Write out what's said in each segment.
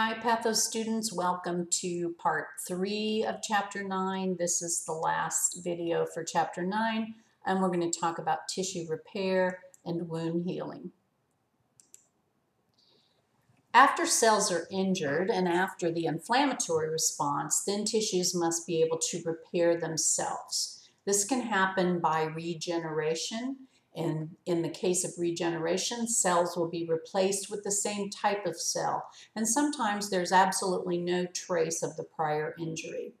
Hi Patho students, welcome to part three of chapter nine. This is the last video for chapter nine and we're going to talk about tissue repair and wound healing. After cells are injured and after the inflammatory response, then tissues must be able to repair themselves. This can happen by regeneration in, in the case of regeneration, cells will be replaced with the same type of cell, and sometimes there's absolutely no trace of the prior injury.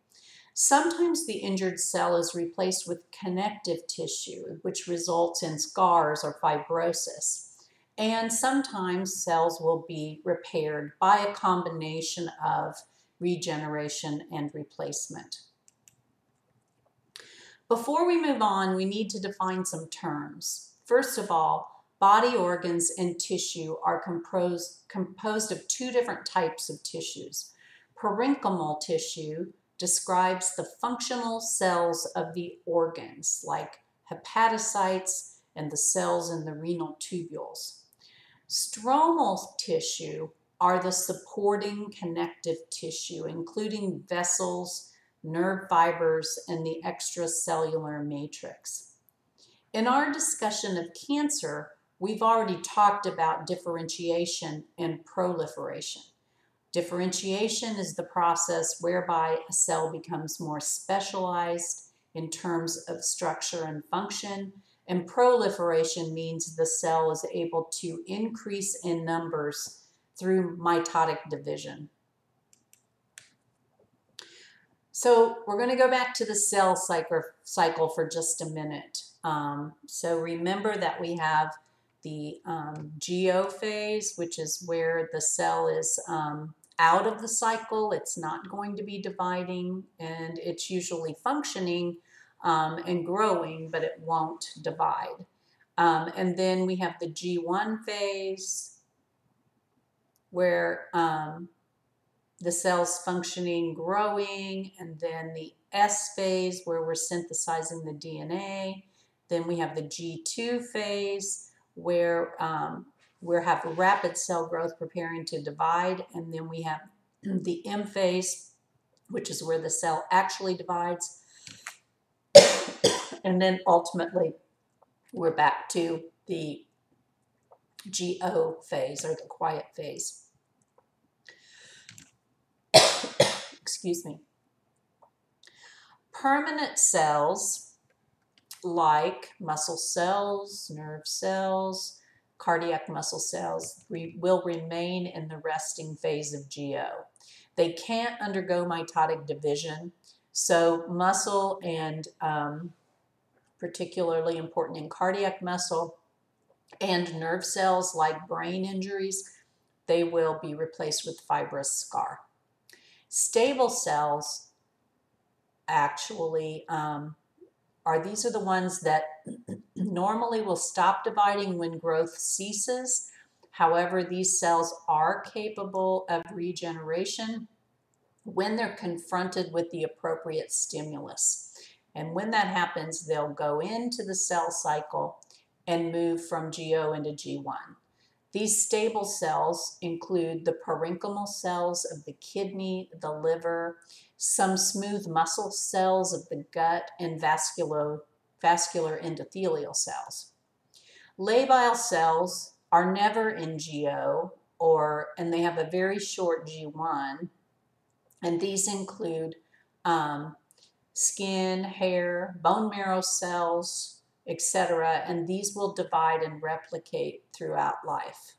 Sometimes the injured cell is replaced with connective tissue, which results in scars or fibrosis. And sometimes cells will be repaired by a combination of regeneration and replacement. Before we move on, we need to define some terms. First of all, body organs and tissue are composed, composed of two different types of tissues. Parenchymal tissue describes the functional cells of the organs, like hepatocytes and the cells in the renal tubules. Stromal tissue are the supporting connective tissue, including vessels, nerve fibers, and the extracellular matrix. In our discussion of cancer, we've already talked about differentiation and proliferation. Differentiation is the process whereby a cell becomes more specialized in terms of structure and function, and proliferation means the cell is able to increase in numbers through mitotic division. So we're going to go back to the cell cycle for just a minute. Um, so remember that we have the um, G0 phase, which is where the cell is um, out of the cycle. It's not going to be dividing, and it's usually functioning um, and growing, but it won't divide. Um, and then we have the G1 phase, where um, the cell's functioning, growing, and then the S phase, where we're synthesizing the DNA. Then we have the G2 phase where um, we have rapid cell growth preparing to divide. And then we have the M phase, which is where the cell actually divides. and then ultimately, we're back to the G0 phase or the quiet phase. Excuse me. Permanent cells like muscle cells, nerve cells, cardiac muscle cells re will remain in the resting phase of G0. They can't undergo mitotic division, so muscle and um, particularly important in cardiac muscle and nerve cells like brain injuries, they will be replaced with fibrous scar. Stable cells actually um, are these are the ones that normally will stop dividing when growth ceases. However, these cells are capable of regeneration when they're confronted with the appropriate stimulus. And when that happens, they'll go into the cell cycle and move from G0 into G1. These stable cells include the parenchymal cells of the kidney, the liver, some smooth muscle cells of the gut, and vascular, vascular endothelial cells. Labile cells are never in G0, or, and they have a very short G1, and these include um, skin, hair, bone marrow cells, etc., and these will divide and replicate throughout life.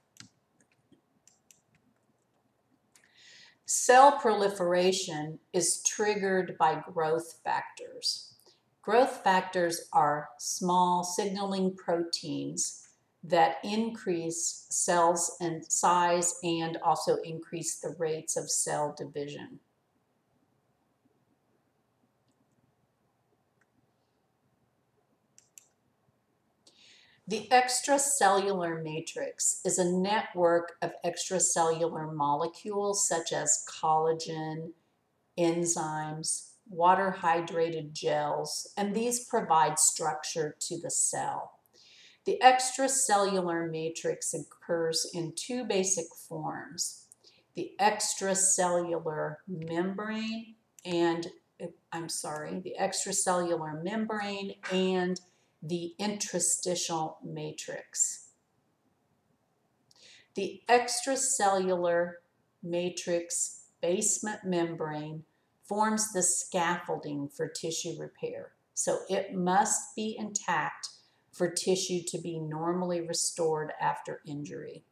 Cell proliferation is triggered by growth factors. Growth factors are small signaling proteins that increase cells in size and also increase the rates of cell division. The extracellular matrix is a network of extracellular molecules such as collagen, enzymes, water hydrated gels, and these provide structure to the cell. The extracellular matrix occurs in two basic forms. the extracellular membrane and I'm sorry, the extracellular membrane and the interstitial matrix. The extracellular matrix basement membrane forms the scaffolding for tissue repair. So it must be intact for tissue to be normally restored after injury.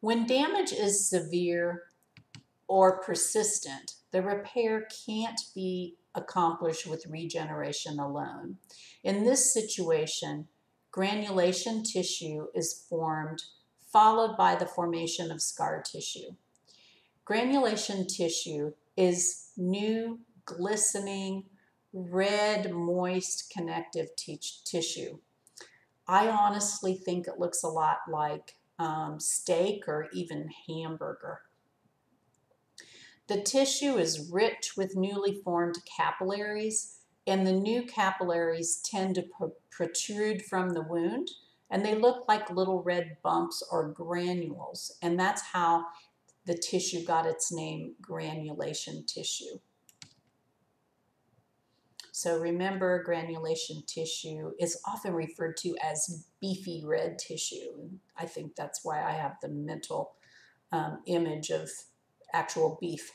When damage is severe or persistent, the repair can't be accomplished with regeneration alone. In this situation, granulation tissue is formed, followed by the formation of scar tissue. Granulation tissue is new, glistening, red, moist connective tissue. I honestly think it looks a lot like um, steak or even hamburger. The tissue is rich with newly formed capillaries, and the new capillaries tend to protrude from the wound, and they look like little red bumps or granules, and that's how the tissue got its name granulation tissue. So remember, granulation tissue is often referred to as beefy red tissue. I think that's why I have the mental um, image of actual beef.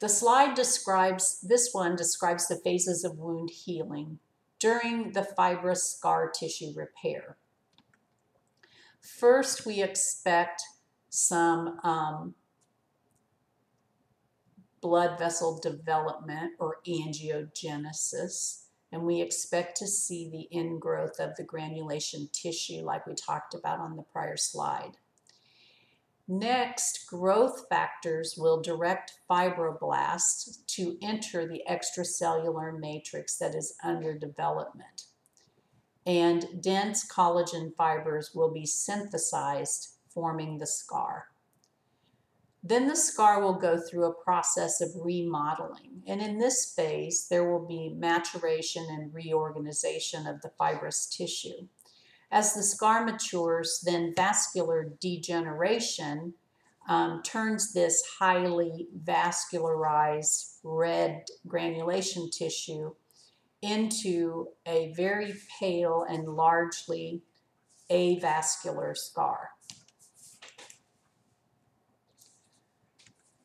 The slide describes, this one describes the phases of wound healing during the fibrous scar tissue repair. First, we expect some um, blood vessel development or angiogenesis. And we expect to see the ingrowth of the granulation tissue like we talked about on the prior slide. Next, growth factors will direct fibroblasts to enter the extracellular matrix that is under development. And dense collagen fibers will be synthesized, forming the scar. Then the scar will go through a process of remodeling. And in this phase, there will be maturation and reorganization of the fibrous tissue. As the scar matures, then vascular degeneration um, turns this highly vascularized red granulation tissue into a very pale and largely avascular scar.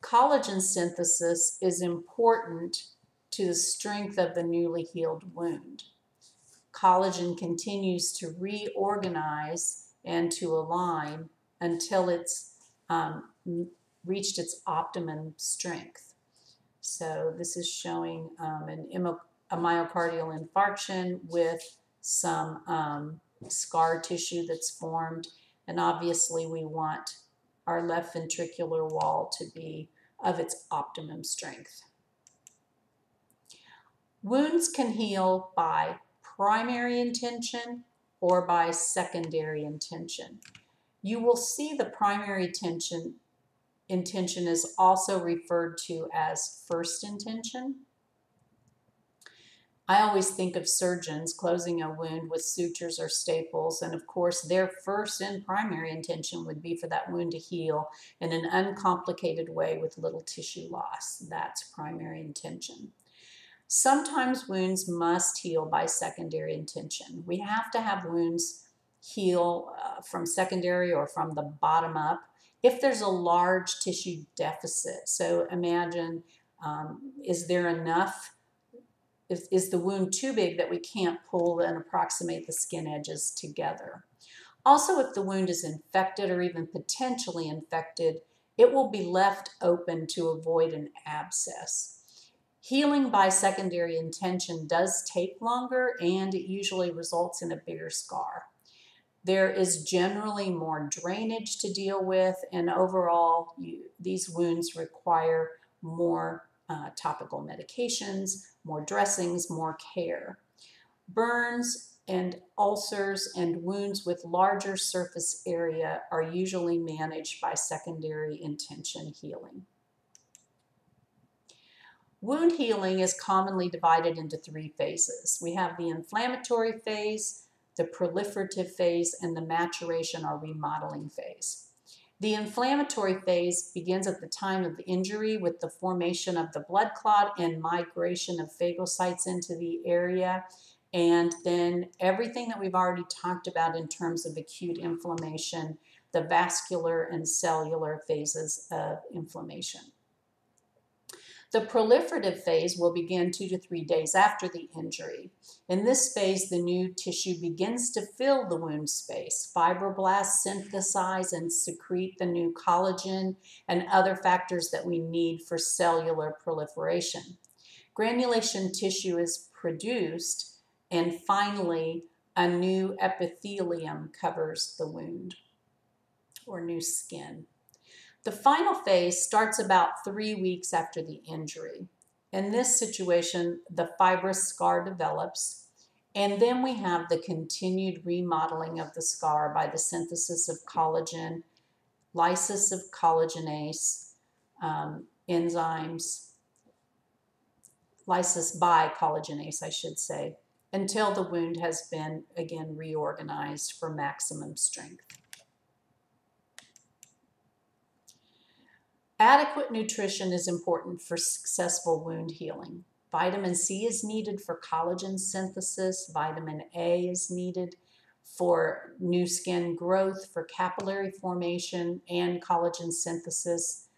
collagen synthesis is important to the strength of the newly healed wound. Collagen continues to reorganize and to align until it's um, reached its optimum strength. So this is showing um, an a myocardial infarction with some um, scar tissue that's formed. And obviously we want our left ventricular wall to be of its optimum strength. Wounds can heal by primary intention or by secondary intention. You will see the primary intention, intention is also referred to as first intention I always think of surgeons closing a wound with sutures or staples, and of course, their first and primary intention would be for that wound to heal in an uncomplicated way with little tissue loss. That's primary intention. Sometimes wounds must heal by secondary intention. We have to have wounds heal uh, from secondary or from the bottom up if there's a large tissue deficit. So imagine, um, is there enough is, is the wound too big that we can't pull and approximate the skin edges together? Also, if the wound is infected or even potentially infected, it will be left open to avoid an abscess. Healing by secondary intention does take longer and it usually results in a bigger scar. There is generally more drainage to deal with, and overall, you, these wounds require more uh, topical medications, more dressings, more care. Burns and ulcers and wounds with larger surface area are usually managed by secondary intention healing. Wound healing is commonly divided into three phases. We have the inflammatory phase, the proliferative phase, and the maturation or remodeling phase. The inflammatory phase begins at the time of the injury with the formation of the blood clot and migration of phagocytes into the area. And then everything that we've already talked about in terms of acute inflammation, the vascular and cellular phases of inflammation. The proliferative phase will begin two to three days after the injury. In this phase, the new tissue begins to fill the wound space. Fibroblasts synthesize and secrete the new collagen and other factors that we need for cellular proliferation. Granulation tissue is produced, and finally, a new epithelium covers the wound or new skin. The final phase starts about three weeks after the injury. In this situation, the fibrous scar develops, and then we have the continued remodeling of the scar by the synthesis of collagen, lysis of collagenase, um, enzymes, lysis by collagenase, I should say, until the wound has been again reorganized for maximum strength. Adequate nutrition is important for successful wound healing. Vitamin C is needed for collagen synthesis. Vitamin A is needed for new skin growth, for capillary formation, and collagen synthesis.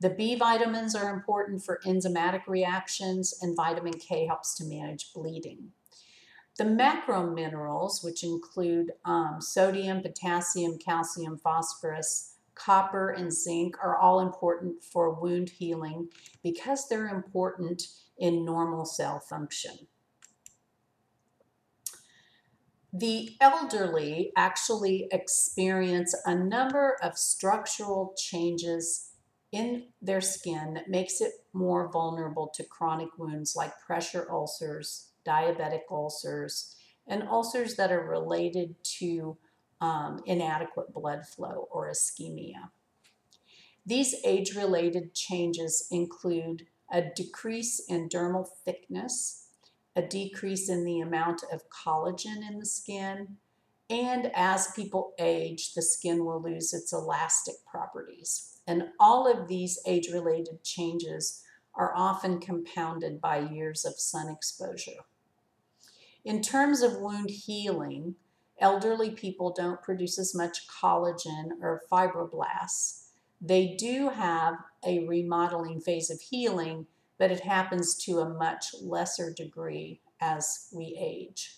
The B vitamins are important for enzymatic reactions, and vitamin K helps to manage bleeding. The macro minerals, which include um, sodium, potassium, calcium, phosphorus, copper, and zinc are all important for wound healing because they're important in normal cell function. The elderly actually experience a number of structural changes in their skin that makes it more vulnerable to chronic wounds like pressure ulcers, diabetic ulcers, and ulcers that are related to um, inadequate blood flow or ischemia. These age-related changes include a decrease in dermal thickness, a decrease in the amount of collagen in the skin, and as people age, the skin will lose its elastic properties. And all of these age-related changes are often compounded by years of sun exposure. In terms of wound healing, elderly people don't produce as much collagen or fibroblasts. They do have a remodeling phase of healing, but it happens to a much lesser degree as we age.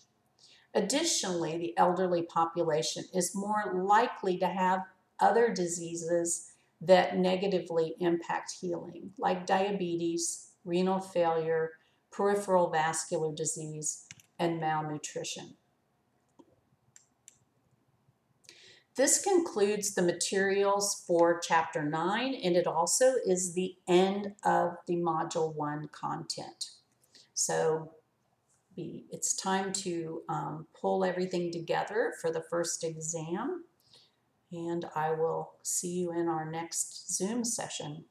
Additionally, the elderly population is more likely to have other diseases that negatively impact healing, like diabetes, renal failure, peripheral vascular disease, and malnutrition. This concludes the materials for Chapter 9, and it also is the end of the Module 1 content. So it's time to um, pull everything together for the first exam, and I will see you in our next Zoom session.